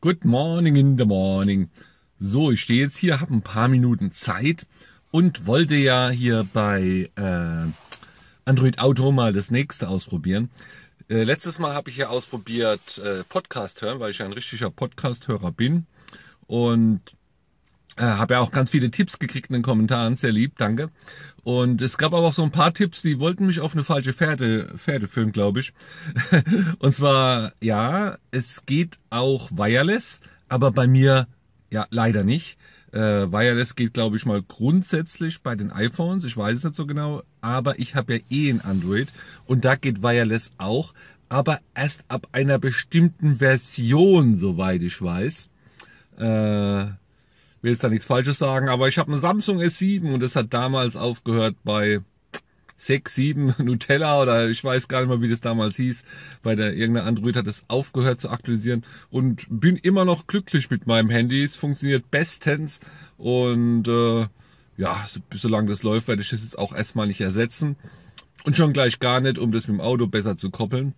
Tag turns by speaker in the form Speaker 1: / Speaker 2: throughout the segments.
Speaker 1: Good morning in the morning. So, ich stehe jetzt hier, habe ein paar Minuten Zeit und wollte ja hier bei äh, Android Auto mal das nächste ausprobieren. Äh, letztes Mal habe ich ja ausprobiert äh, Podcast hören, weil ich ein richtiger Podcast-Hörer bin und äh, habe ja auch ganz viele Tipps gekriegt in den Kommentaren, sehr lieb, danke. Und es gab aber auch so ein paar Tipps, die wollten mich auf eine falsche Pferde, Pferde führen, glaube ich. und zwar, ja, es geht auch wireless, aber bei mir ja leider nicht. Äh, wireless geht, glaube ich, mal grundsätzlich bei den iPhones. Ich weiß es nicht so genau, aber ich habe ja eh ein Android und da geht Wireless auch, aber erst ab einer bestimmten Version, soweit ich weiß. Äh, will jetzt da nichts Falsches sagen, aber ich habe eine Samsung S7 und das hat damals aufgehört bei 6, 7 Nutella oder ich weiß gar nicht mehr, wie das damals hieß. Bei der irgendeiner Android hat es aufgehört zu aktualisieren und bin immer noch glücklich mit meinem Handy. Es funktioniert bestens und äh, ja, so, solange das läuft, werde ich das jetzt auch erstmal nicht ersetzen und schon gleich gar nicht, um das mit dem Auto besser zu koppeln.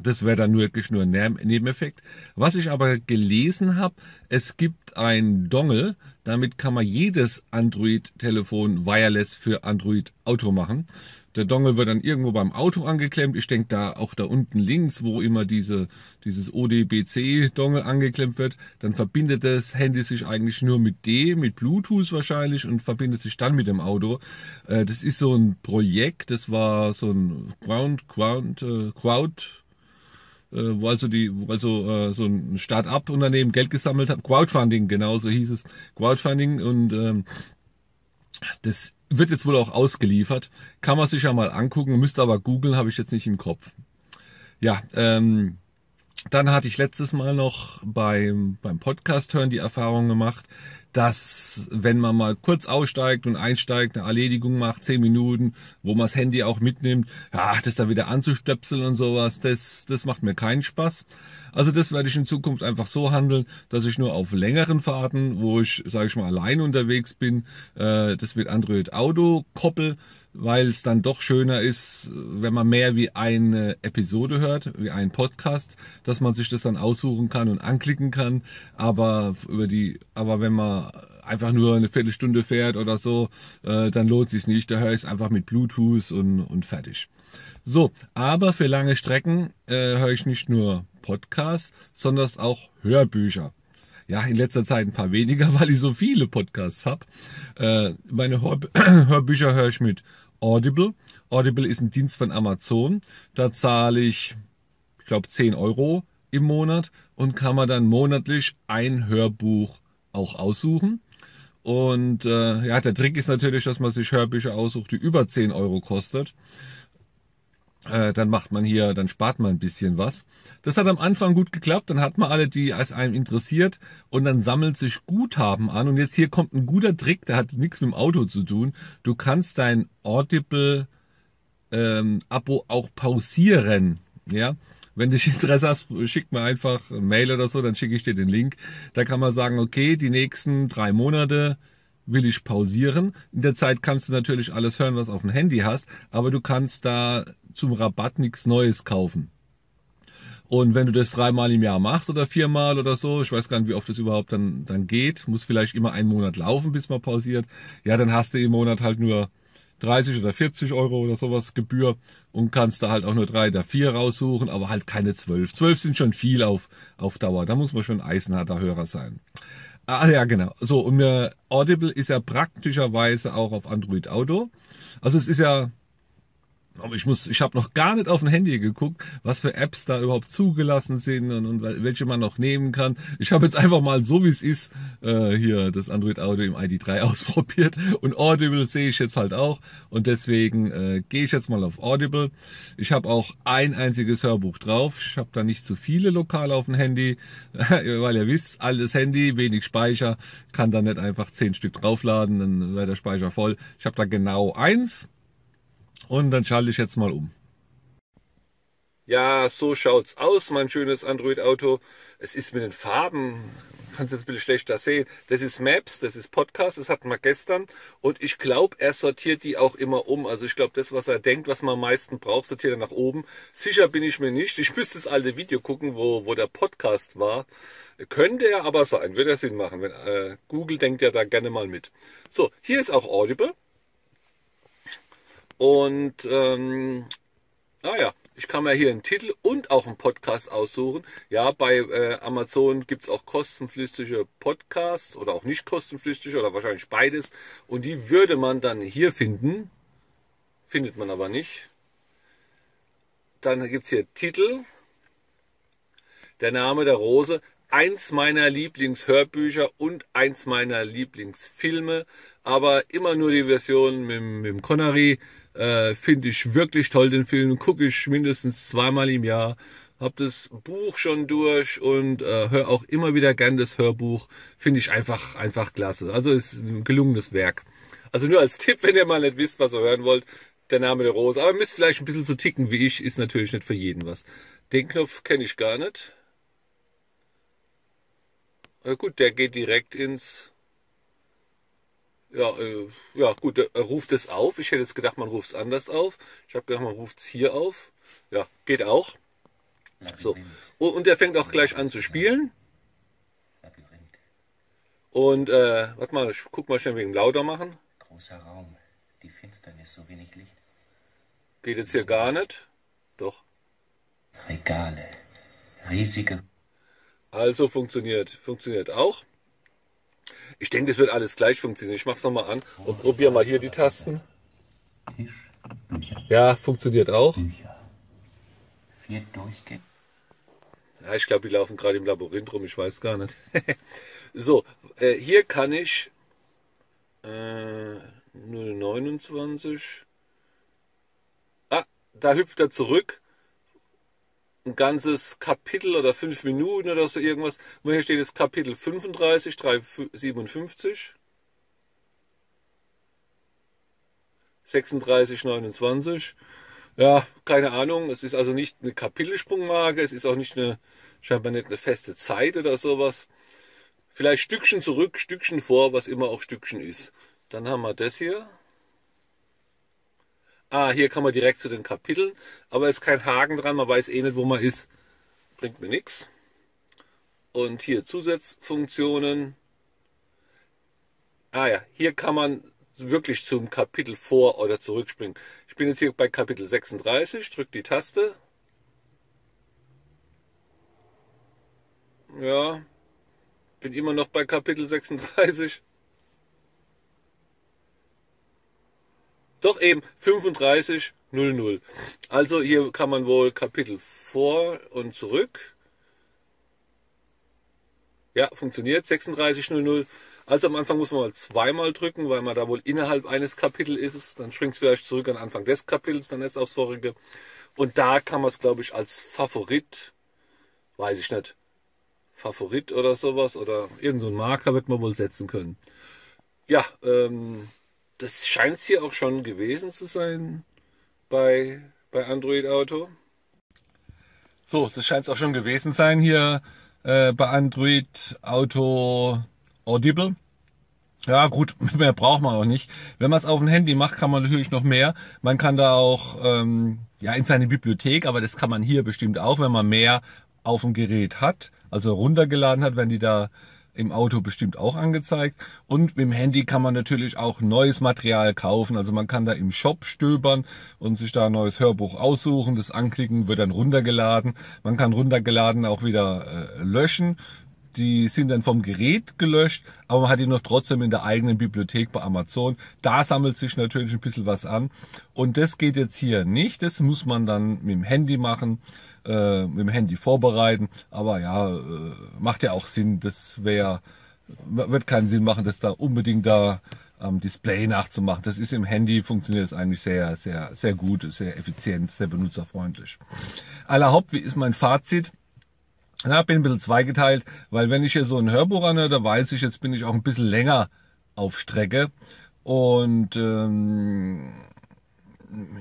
Speaker 1: Das wäre dann wirklich nur ein Nebeneffekt. Was ich aber gelesen habe, es gibt ein Dongle, damit kann man jedes Android-Telefon wireless für Android Auto machen. Der Dongle wird dann irgendwo beim Auto angeklemmt. Ich denke da auch da unten links, wo immer diese, dieses ODBC-Dongle angeklemmt wird. Dann verbindet das Handy sich eigentlich nur mit D, mit Bluetooth wahrscheinlich und verbindet sich dann mit dem Auto. Äh, das ist so ein Projekt, das war so ein Ground, Ground, äh, Crowd, wo also die, wo also äh, so ein Start-up-Unternehmen Geld gesammelt hat, Crowdfunding, genau so hieß es, Crowdfunding und ähm, das wird jetzt wohl auch ausgeliefert, kann man sich ja mal angucken, müsste aber googeln, habe ich jetzt nicht im Kopf. Ja, ähm, dann hatte ich letztes Mal noch beim, beim Podcast hören die Erfahrung gemacht, dass wenn man mal kurz aussteigt und einsteigt, eine Erledigung macht, zehn Minuten, wo man das Handy auch mitnimmt, ja, das da wieder anzustöpseln und sowas, das, das macht mir keinen Spaß. Also das werde ich in Zukunft einfach so handeln, dass ich nur auf längeren Fahrten, wo ich, sage ich mal, allein unterwegs bin, äh, das mit Android Auto koppel weil es dann doch schöner ist, wenn man mehr wie eine Episode hört, wie einen Podcast, dass man sich das dann aussuchen kann und anklicken kann. Aber über die, aber wenn man einfach nur eine Viertelstunde fährt oder so, äh, dann lohnt sich nicht. Da höre ich es einfach mit Bluetooth und, und fertig. So, aber für lange Strecken äh, höre ich nicht nur Podcasts, sondern auch Hörbücher ja, in letzter Zeit ein paar weniger, weil ich so viele Podcasts habe. Äh, meine Hör Hörbücher höre ich mit Audible. Audible ist ein Dienst von Amazon. Da zahle ich, ich glaube, 10 Euro im Monat und kann man dann monatlich ein Hörbuch auch aussuchen. Und äh, ja, der Trick ist natürlich, dass man sich Hörbücher aussucht, die über 10 Euro kostet. Äh, dann macht man hier, dann spart man ein bisschen was. Das hat am Anfang gut geklappt, dann hat man alle, die es einem interessiert und dann sammelt sich Guthaben an. Und jetzt hier kommt ein guter Trick, der hat nichts mit dem Auto zu tun. Du kannst dein Audible ähm, Abo auch pausieren. Ja, wenn du Interesse hast, schick mir einfach ein Mail oder so, dann schicke ich dir den Link. Da kann man sagen, okay, die nächsten drei Monate will ich pausieren. In der Zeit kannst du natürlich alles hören, was auf dem Handy hast, aber du kannst da zum Rabatt nichts Neues kaufen. Und wenn du das dreimal im Jahr machst oder viermal oder so, ich weiß gar nicht, wie oft das überhaupt dann, dann geht, muss vielleicht immer einen Monat laufen, bis man pausiert, ja, dann hast du im Monat halt nur 30 oder 40 Euro oder sowas Gebühr und kannst da halt auch nur drei oder vier raussuchen, aber halt keine zwölf. Zwölf sind schon viel auf, auf Dauer. Da muss man schon eisenharter Hörer sein. Ah ja, genau. So, und mir Audible ist ja praktischerweise auch auf Android Auto. Also es ist ja aber ich muss, ich habe noch gar nicht auf dem Handy geguckt, was für Apps da überhaupt zugelassen sind und, und welche man noch nehmen kann. Ich habe jetzt einfach mal so wie es ist äh, hier das Android Audio im ID3 ausprobiert und Audible sehe ich jetzt halt auch und deswegen äh, gehe ich jetzt mal auf Audible. Ich habe auch ein einziges Hörbuch drauf. Ich habe da nicht zu viele lokal auf dem Handy, weil ihr wisst, altes Handy, wenig Speicher, kann da nicht einfach zehn Stück draufladen, dann wäre der Speicher voll. Ich habe da genau eins und dann schalte ich jetzt mal um. Ja, so schaut's aus, mein schönes Android-Auto. Es ist mit den Farben, kannst jetzt ein bisschen schlechter sehen. Das ist Maps, das ist Podcast, das hatten wir gestern. Und ich glaube, er sortiert die auch immer um. Also ich glaube, das, was er denkt, was man am meisten braucht, sortiert er nach oben. Sicher bin ich mir nicht. Ich müsste das alte Video gucken, wo, wo der Podcast war. Könnte er aber sein, würde er Sinn machen. Wenn, äh, Google denkt ja da gerne mal mit. So, hier ist auch Audible. Und ähm, ah ja, ich kann mir hier einen Titel und auch einen Podcast aussuchen. Ja, bei äh, Amazon gibt es auch kostenpflichtige Podcasts oder auch nicht kostenpflichtige oder wahrscheinlich beides. Und die würde man dann hier finden. Findet man aber nicht. Dann gibt es hier Titel. Der Name der Rose. Eins meiner Lieblingshörbücher und eins meiner Lieblingsfilme. Aber immer nur die Version mit, mit dem Connery äh, Finde ich wirklich toll, den Film. Gucke ich mindestens zweimal im Jahr. Hab das Buch schon durch und äh, höre auch immer wieder gern das Hörbuch. Finde ich einfach, einfach klasse. Also ist ein gelungenes Werk. Also nur als Tipp, wenn ihr mal nicht wisst, was ihr hören wollt, der Name der Rose. Aber ihr müsst vielleicht ein bisschen so ticken wie ich, ist natürlich nicht für jeden was. Den Knopf kenne ich gar nicht. Na gut, der geht direkt ins ja, äh, ja gut, er ruft es auf. Ich hätte jetzt gedacht, man ruft es anders auf. Ich habe gedacht, man ruft es hier auf. Ja, geht auch. So. Und er fängt auch gleich an zu spielen. Und äh, warte mal, ich guck mal schnell wegen lauter machen.
Speaker 2: Großer Raum, die Finsternis, so wenig Licht.
Speaker 1: Geht jetzt hier gar nicht. Doch.
Speaker 2: Regale, riesige.
Speaker 1: Also funktioniert, funktioniert auch. Ich denke, das wird alles gleich funktionieren. Ich mache es nochmal an und probiere mal hier die Tasten.
Speaker 2: Tisch, Bücher.
Speaker 1: Ja, funktioniert auch.
Speaker 2: Bücher. Vier Durchgänge.
Speaker 1: Ja, ich glaube, die laufen gerade im Labyrinth rum, ich weiß gar nicht. so, äh, hier kann ich äh, 029. Ah, da hüpft er zurück ein ganzes Kapitel oder fünf Minuten oder so irgendwas. Und hier steht jetzt Kapitel 35, 357. 36, 29. Ja, keine Ahnung. Es ist also nicht eine Kapitelsprungmarke. Es ist auch nicht eine, scheinbar nicht eine feste Zeit oder sowas. Vielleicht Stückchen zurück, Stückchen vor, was immer auch Stückchen ist. Dann haben wir das hier. Ah, hier kann man direkt zu den Kapiteln, aber ist kein Haken dran, man weiß eh nicht, wo man ist. Bringt mir nichts. Und hier Zusatzfunktionen. Ah ja, hier kann man wirklich zum Kapitel vor- oder zurückspringen. Ich bin jetzt hier bei Kapitel 36, drücke die Taste. Ja, bin immer noch bei Kapitel 36. Doch eben 35.00. Also hier kann man wohl Kapitel vor und zurück. Ja, funktioniert 36.00. Also am Anfang muss man mal zweimal drücken, weil man da wohl innerhalb eines Kapitels ist. Dann springt es vielleicht zurück an Anfang des Kapitels, dann erst aufs vorige. Und da kann man es, glaube ich, als Favorit, weiß ich nicht, Favorit oder sowas oder irgendein so Marker wird man wohl setzen können. Ja, ähm, das scheint es hier auch schon gewesen zu sein bei, bei Android Auto. So, das scheint es auch schon gewesen sein hier äh, bei Android Auto Audible. Ja gut, mehr braucht man auch nicht. Wenn man es auf dem Handy macht, kann man natürlich noch mehr. Man kann da auch ähm, ja in seine Bibliothek, aber das kann man hier bestimmt auch, wenn man mehr auf dem Gerät hat, also runtergeladen hat, wenn die da im Auto bestimmt auch angezeigt. Und mit dem Handy kann man natürlich auch neues Material kaufen. Also man kann da im Shop stöbern und sich da ein neues Hörbuch aussuchen. Das anklicken wird dann runtergeladen. Man kann runtergeladen auch wieder äh, löschen. Die sind dann vom Gerät gelöscht, aber man hat die noch trotzdem in der eigenen Bibliothek bei Amazon. Da sammelt sich natürlich ein bisschen was an. Und das geht jetzt hier nicht. Das muss man dann mit dem Handy machen äh, mit dem Handy vorbereiten. Aber ja, äh, macht ja auch Sinn. Das wäre, wird keinen Sinn machen, das da unbedingt da am Display nachzumachen. Das ist im Handy, funktioniert es eigentlich sehr, sehr, sehr gut, sehr effizient, sehr benutzerfreundlich. Allerhaupt, wie ist mein Fazit? Ja, bin ein bisschen zweigeteilt, weil wenn ich hier so ein Hörbuch anhöre, da weiß ich, jetzt bin ich auch ein bisschen länger auf Strecke. Und ähm,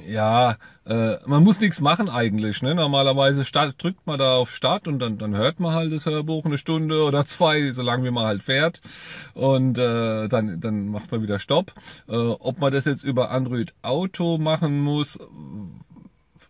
Speaker 1: ja, äh, man muss nichts machen eigentlich. Ne? Normalerweise start, drückt man da auf Start und dann, dann hört man halt das Hörbuch eine Stunde oder zwei, solange wie man halt fährt. Und äh, dann, dann macht man wieder Stopp. Äh, ob man das jetzt über Android Auto machen muss,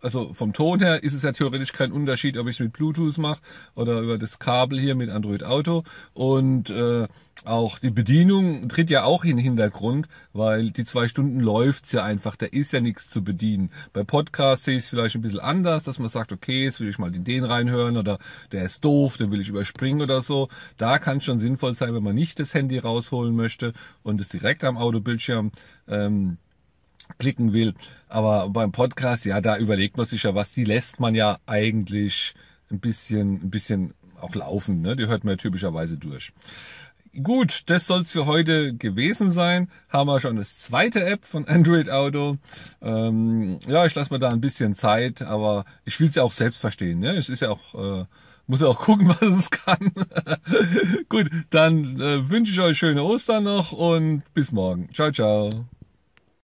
Speaker 1: also vom Ton her ist es ja theoretisch kein Unterschied, ob ich es mit Bluetooth mache oder über das Kabel hier mit Android Auto. Und äh, auch die Bedienung tritt ja auch in den Hintergrund, weil die zwei Stunden läuft's ja einfach, da ist ja nichts zu bedienen. Bei Podcasts sehe ich es vielleicht ein bisschen anders, dass man sagt, okay, jetzt will ich mal in den reinhören oder der ist doof, den will ich überspringen oder so. Da kann es schon sinnvoll sein, wenn man nicht das Handy rausholen möchte und es direkt am Autobildschirm ähm, klicken will. Aber beim Podcast, ja, da überlegt man sich ja was. Die lässt man ja eigentlich ein bisschen, ein bisschen auch laufen. Ne? Die hört man ja typischerweise durch. Gut, das soll's für heute gewesen sein. Haben wir schon das zweite App von Android Auto. Ähm, ja, ich lasse mir da ein bisschen Zeit, aber ich will's ja auch selbst verstehen. Ne? Es ist ja auch, äh, muss ja auch gucken, was es kann. Gut, dann äh, wünsche ich euch schöne Ostern noch und bis morgen. Ciao, ciao.